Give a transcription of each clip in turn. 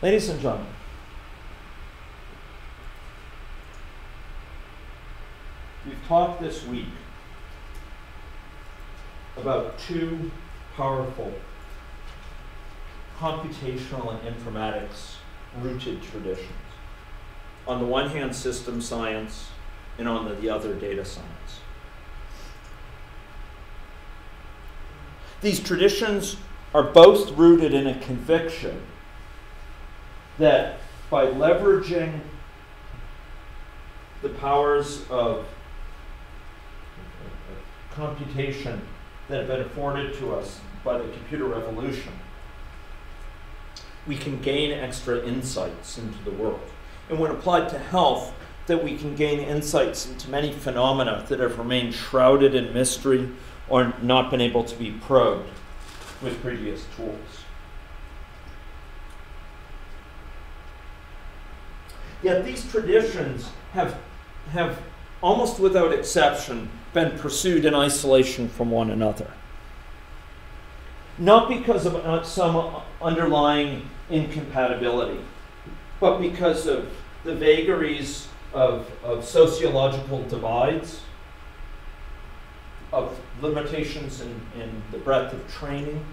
Ladies and gentlemen, we've talked this week about two powerful computational and informatics rooted traditions. On the one hand, system science, and on the, the other, data science. These traditions are both rooted in a conviction that by leveraging the powers of computation that have been afforded to us by the computer revolution, we can gain extra insights into the world. And when applied to health, that we can gain insights into many phenomena that have remained shrouded in mystery or not been able to be probed with previous tools. Yet these traditions have, have almost without exception been pursued in isolation from one another. Not because of uh, some underlying incompatibility, but because of the vagaries of, of sociological divides, of limitations in, in the breadth of training,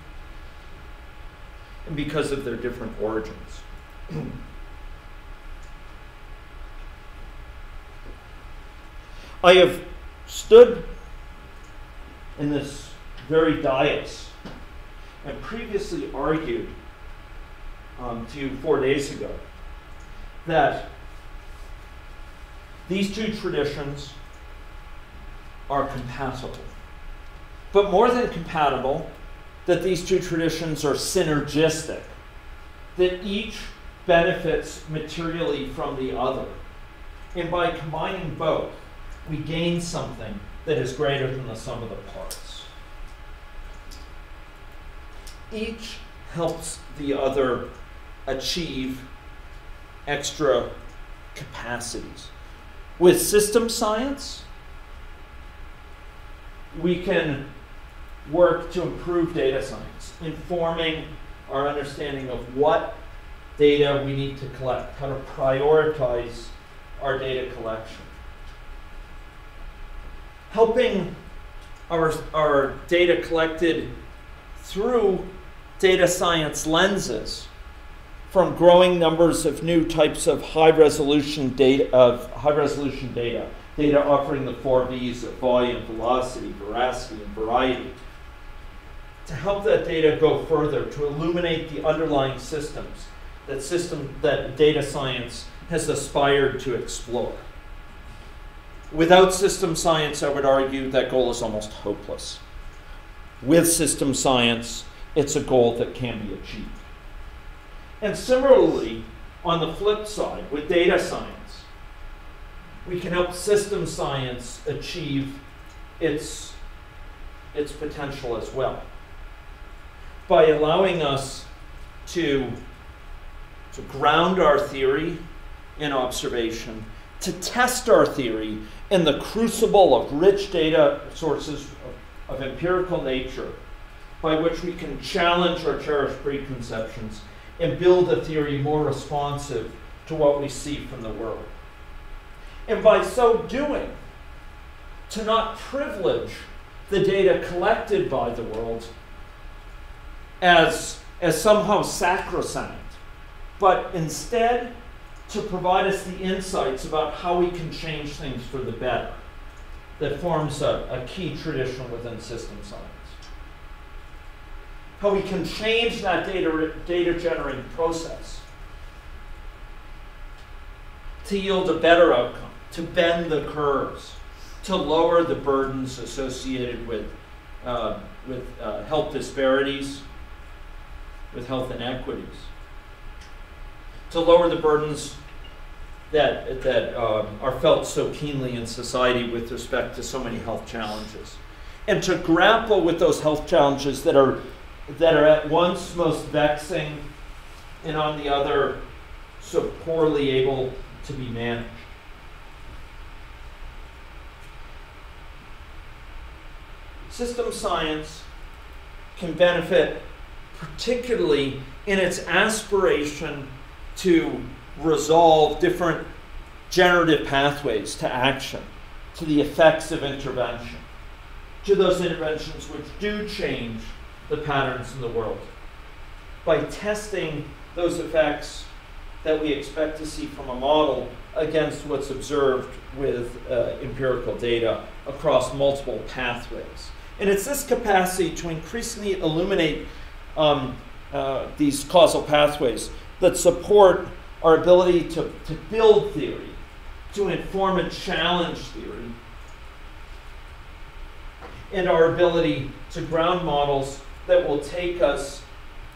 and because of their different origins. I have stood in this very dais and previously argued um, to you four days ago that these two traditions are compatible. But more than compatible, that these two traditions are synergistic, that each benefits materially from the other. And by combining both, we gain something that is greater than the sum of the parts. Each helps the other achieve extra capacities. With system science, we can work to improve data science, informing our understanding of what data we need to collect, how to prioritize our data collection. Helping our, our data collected through data science lenses from growing numbers of new types of high resolution data of high resolution data, data offering the four V's of volume, velocity, veracity, and variety. To help that data go further, to illuminate the underlying systems that system that data science has aspired to explore. Without system science, I would argue that goal is almost hopeless. With system science, it's a goal that can be achieved. And similarly, on the flip side, with data science, we can help system science achieve its, its potential as well by allowing us to, to ground our theory in observation, to test our theory in the crucible of rich data sources of, of empirical nature by which we can challenge our cherished preconceptions and build a theory more responsive to what we see from the world. And by so doing, to not privilege the data collected by the world as, as somehow sacrosanct, but instead to provide us the insights about how we can change things for the better that forms a, a key tradition within system science. How we can change that data, data generating process to yield a better outcome, to bend the curves, to lower the burdens associated with, uh, with uh, health disparities, with health inequities, to lower the burdens that, that um, are felt so keenly in society with respect to so many health challenges, and to grapple with those health challenges that are that are at once most vexing and on the other so poorly able to be managed. System science can benefit particularly in its aspiration to resolve different generative pathways to action, to the effects of intervention, to those interventions which do change the patterns in the world. By testing those effects that we expect to see from a model against what's observed with uh, empirical data across multiple pathways. And it's this capacity to increasingly illuminate um, uh, these causal pathways that support our ability to, to build theory, to inform and challenge theory, and our ability to ground models that will take us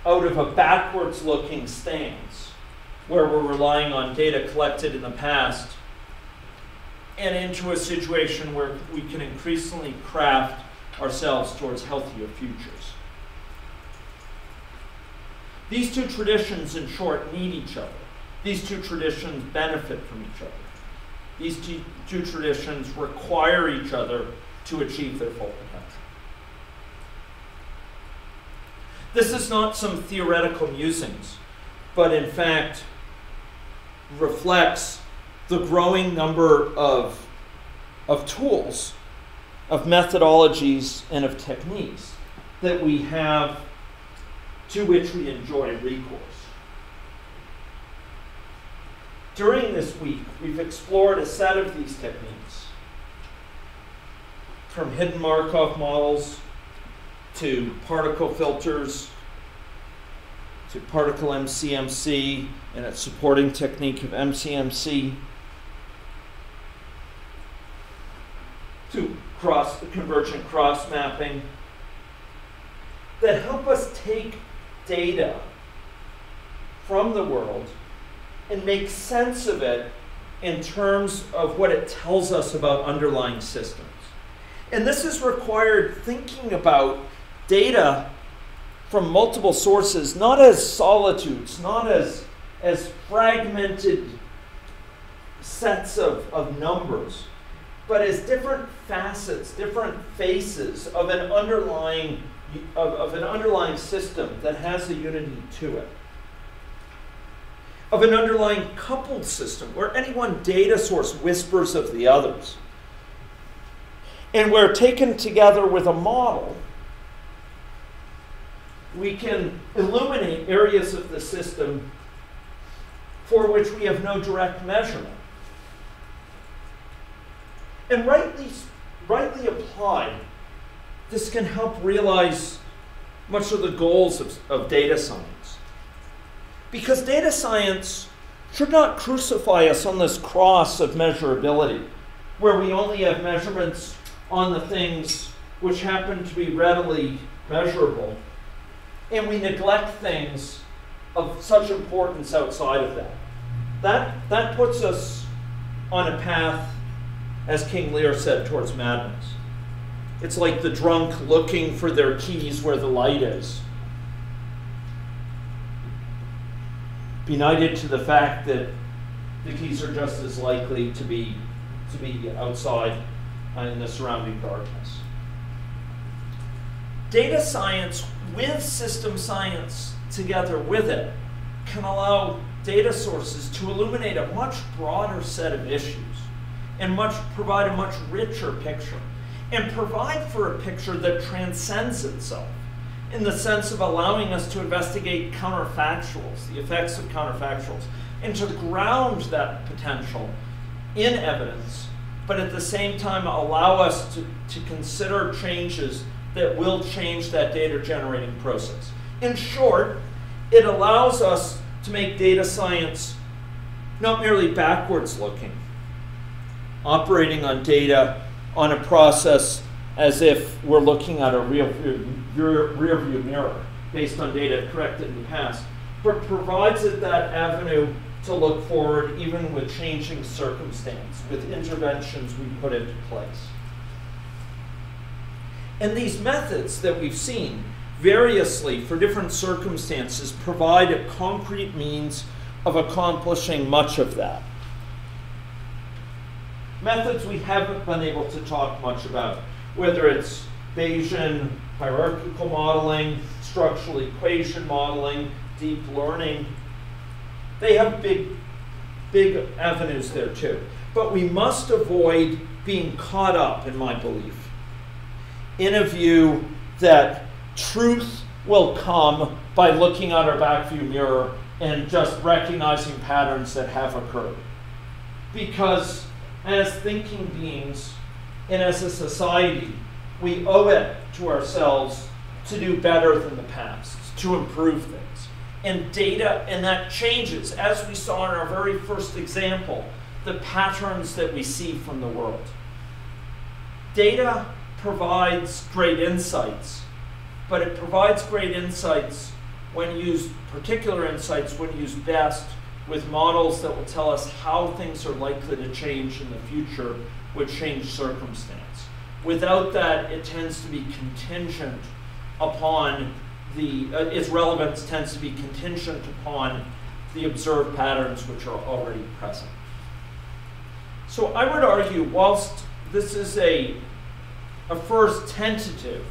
out of a backwards looking stance where we're relying on data collected in the past and into a situation where we can increasingly craft ourselves towards healthier futures. These two traditions, in short, need each other. These two traditions benefit from each other. These two, two traditions require each other to achieve their full potential. This is not some theoretical musings, but in fact reflects the growing number of, of tools, of methodologies, and of techniques that we have to which we enjoy recourse. During this week, we've explored a set of these techniques from hidden Markov models to particle filters to particle MCMC and its supporting technique of MCMC to cross convergent cross mapping that help us take data from the world and make sense of it in terms of what it tells us about underlying systems. And this has required thinking about data from multiple sources, not as solitudes, not as, as fragmented sets of, of numbers, but as different facets, different faces of an underlying of, of an underlying system that has a unity to it. Of an underlying coupled system where any one data source whispers of the others. And where taken together with a model, we can illuminate areas of the system for which we have no direct measurement. And rightly, rightly applied, this can help realize much of the goals of, of data science. Because data science should not crucify us on this cross of measurability, where we only have measurements on the things which happen to be readily measurable, and we neglect things of such importance outside of that. That, that puts us on a path, as King Lear said, towards madness. It's like the drunk looking for their keys where the light is. Benighted to the fact that the keys are just as likely to be to be outside in the surrounding darkness. Data science with system science together with it can allow data sources to illuminate a much broader set of issues and much provide a much richer picture and provide for a picture that transcends itself in the sense of allowing us to investigate counterfactuals, the effects of counterfactuals, and to ground that potential in evidence, but at the same time allow us to, to consider changes that will change that data generating process. In short, it allows us to make data science not merely backwards looking, operating on data on a process as if we're looking at a real rear, view mirror based on data corrected in the past, but provides it that avenue to look forward even with changing circumstance, with interventions we put into place. And these methods that we've seen variously for different circumstances provide a concrete means of accomplishing much of that methods we haven't been able to talk much about, whether it's Bayesian hierarchical modeling, structural equation modeling, deep learning. They have big, big avenues there too. But we must avoid being caught up, in my belief, in a view that truth will come by looking at our back view mirror and just recognizing patterns that have occurred. Because as thinking beings and as a society, we owe it to ourselves to do better than the past, to improve things. And data, and that changes, as we saw in our very first example, the patterns that we see from the world. Data provides great insights, but it provides great insights when used, particular insights when used best with models that will tell us how things are likely to change in the future with changed circumstance. Without that, it tends to be contingent upon the, uh, its relevance tends to be contingent upon the observed patterns which are already present. So I would argue, whilst this is a, a first tentative,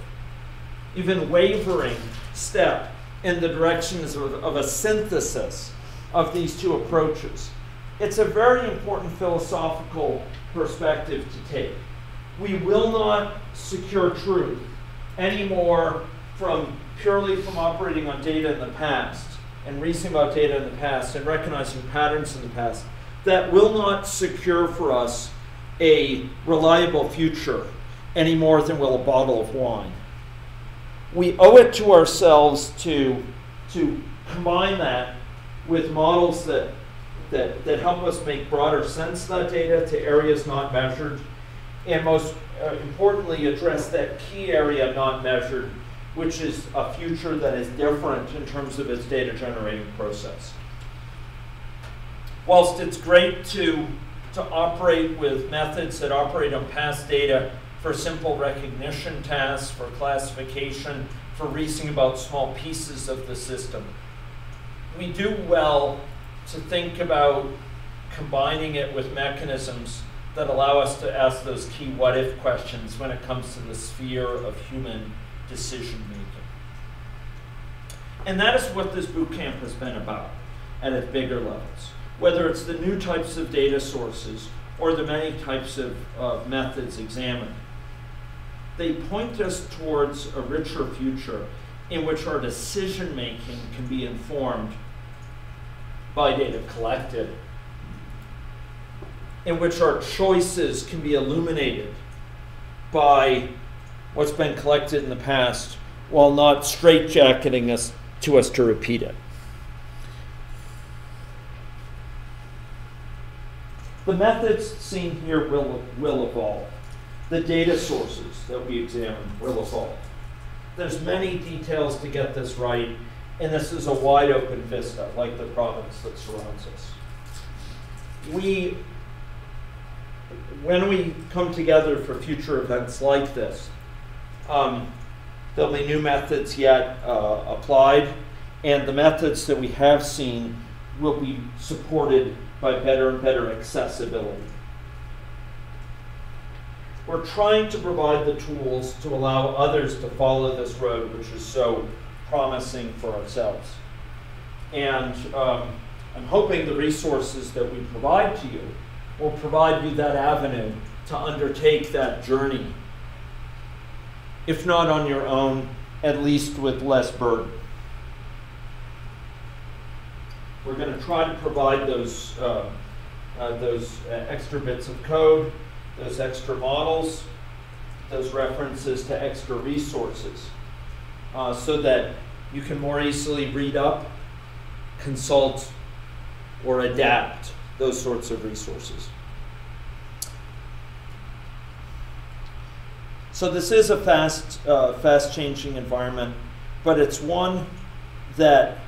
even wavering step in the directions of, of a synthesis of these two approaches, it's a very important philosophical perspective to take. We will not secure truth anymore from purely from operating on data in the past and reasoning about data in the past and recognizing patterns in the past that will not secure for us a reliable future any more than will a bottle of wine. We owe it to ourselves to, to combine that with models that, that, that help us make broader sense of that data to areas not measured, and most uh, importantly, address that key area not measured, which is a future that is different in terms of its data generating process. Whilst it's great to, to operate with methods that operate on past data for simple recognition tasks, for classification, for reasoning about small pieces of the system, we do well to think about combining it with mechanisms that allow us to ask those key what if questions when it comes to the sphere of human decision making. And that is what this boot camp has been about at its bigger levels whether it's the new types of data sources or the many types of uh, methods examined. They point us towards a richer future in which our decision making can be informed by data collected, in which our choices can be illuminated by what's been collected in the past while not straitjacketing us to us to repeat it. The methods seen here will, will evolve. The data sources that we examine will evolve. There's many details to get this right, and this is a wide open vista, like the province that surrounds us. We, when we come together for future events like this, um, there'll be new methods yet uh, applied, and the methods that we have seen will be supported by better and better accessibility. We're trying to provide the tools to allow others to follow this road, which is so promising for ourselves. And um, I'm hoping the resources that we provide to you will provide you that avenue to undertake that journey. If not on your own, at least with less burden. We're going to try to provide those, uh, uh, those uh, extra bits of code, those extra models, those references to extra resources, uh, so that you can more easily read up, consult, or adapt those sorts of resources. So this is a fast, uh, fast-changing environment, but it's one that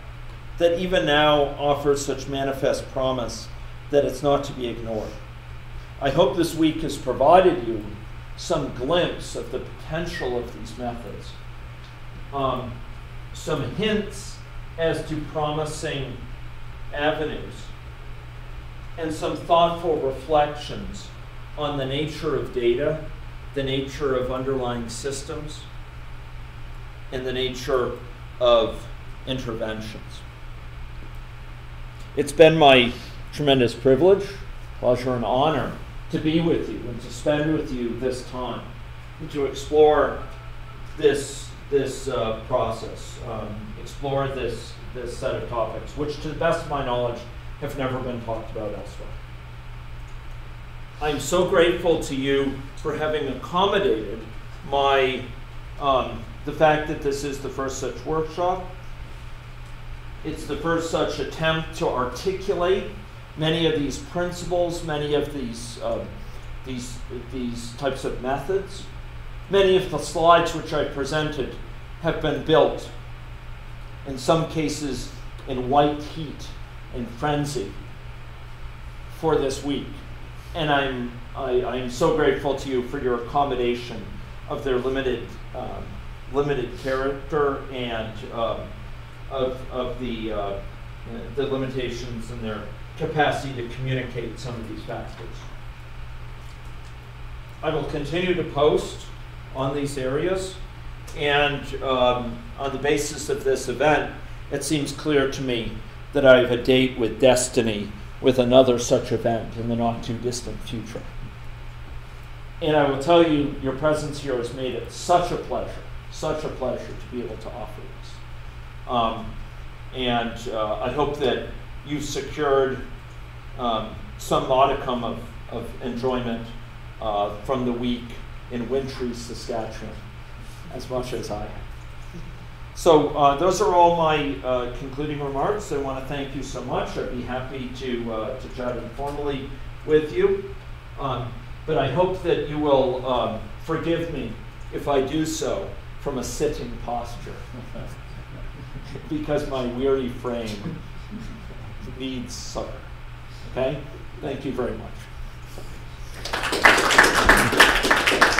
that even now offers such manifest promise that it's not to be ignored. I hope this week has provided you some glimpse of the potential of these methods, um, some hints as to promising avenues, and some thoughtful reflections on the nature of data, the nature of underlying systems, and the nature of interventions. It's been my tremendous privilege, pleasure, and honor to be with you and to spend with you this time and to explore this this uh, process, um, explore this this set of topics, which, to the best of my knowledge, have never been talked about elsewhere. I'm so grateful to you for having accommodated my um, the fact that this is the first such workshop. It's the first such attempt to articulate many of these principles, many of these uh, these these types of methods. Many of the slides which I presented have been built, in some cases, in white heat and frenzy for this week. And I'm, I, I'm so grateful to you for your accommodation of their limited, um, limited character and um, of, of the, uh, the limitations in their capacity to communicate some of these factors. I will continue to post on these areas. And um, on the basis of this event, it seems clear to me that I have a date with destiny with another such event in the not too distant future. And I will tell you, your presence here has made it such a pleasure, such a pleasure to be able to offer this. Um, and uh, I hope that you've secured um, some modicum of, of enjoyment uh, from the week in wintry Saskatchewan, as much as I have. So uh, those are all my uh, concluding remarks. I want to thank you so much. I'd be happy to, uh, to chat informally with you. Um, but I hope that you will um, forgive me if I do so from a sitting posture, because my weary frame needs supper. Okay? Thank you very much.